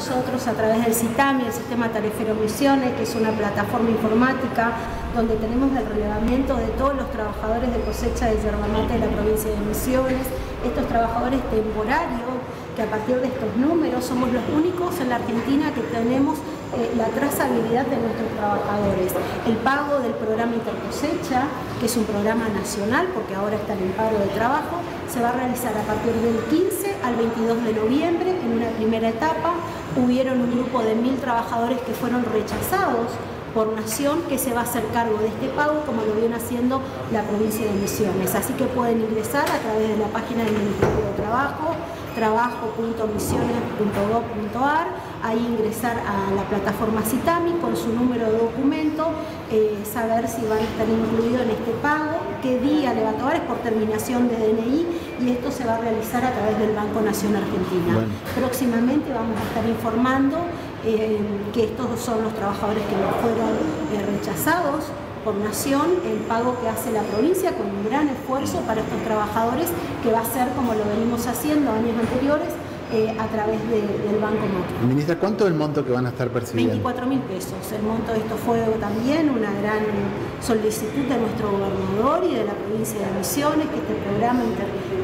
nosotros a través del CITAMI, el Sistema Tarifero Misiones, que es una plataforma informática donde tenemos el relevamiento de todos los trabajadores de cosecha de yerba mate de la provincia de Misiones, estos trabajadores temporarios, que a partir de estos números somos los únicos en la Argentina que tenemos eh, la trazabilidad de nuestros trabajadores. El pago del programa Intercosecha, que es un programa nacional, porque ahora está en el paro de trabajo, se va a realizar a partir del 15 al 22 de noviembre en una primera etapa. Hubieron un grupo de mil trabajadores que fueron rechazados por nación que se va a hacer cargo de este pago como lo viene haciendo la provincia de Misiones. Así que pueden ingresar a través de la página del Ministerio de Trabajo, trabajo.misiones.gov.ar, ahí ingresar a la plataforma Citami con su número de documento, saber si van a estar incluidos en este pago, qué día le va a tomar, es por terminación de DNI y esto se va a realizar a través del Banco Nación Argentina. Próximamente vamos a estar informando eh, que estos son los trabajadores que fueron eh, rechazados por nación el pago que hace la provincia con un gran esfuerzo para estos trabajadores que va a ser como lo venimos haciendo años anteriores eh, a través del Banco Macro. Ministra, ¿cuánto es el monto que van a estar percibiendo? 24 mil pesos. El monto de esto fue también una gran solicitud de nuestro gobernador y de la provincia de Misiones, que este programa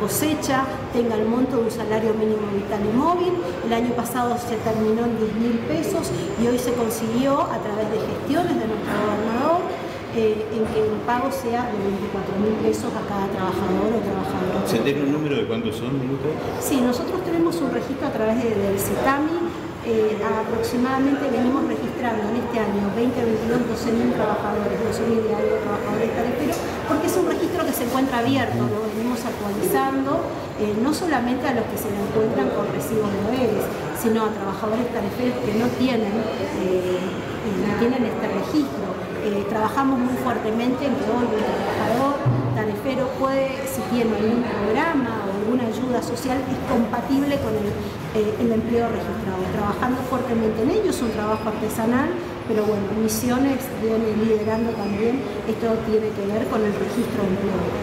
cosecha tenga el monto de un salario mínimo vital y móvil. El año pasado se terminó en 10 mil pesos y hoy se consiguió a través de gestiones de nuestro gobernador eh, en que el pago sea de 24 mil pesos a cada trabajador o trabajadora. ¿Se tiene un número de cuántos son, Sí, nosotros tenemos un registro a través del CITAMI. Eh, aproximadamente venimos registrando en este año 2022 12.000 trabajadores, 12.000 diarios trabajadores tariferos, porque es un registro que se encuentra abierto, lo venimos actualizando, eh, no solamente a los que se encuentran con recibos de sino a trabajadores tariferos que no tienen, no tienen este registro. Eh, trabajamos muy fuertemente en que hoy un trabajador tarifero puede, si tiene algún programa o alguna ayuda social, es compatible con el, eh, el empleo registrado. Trabajando fuertemente en ello, es un trabajo artesanal, pero bueno, Misiones viene liderando también, esto tiene que ver con el registro de empleo.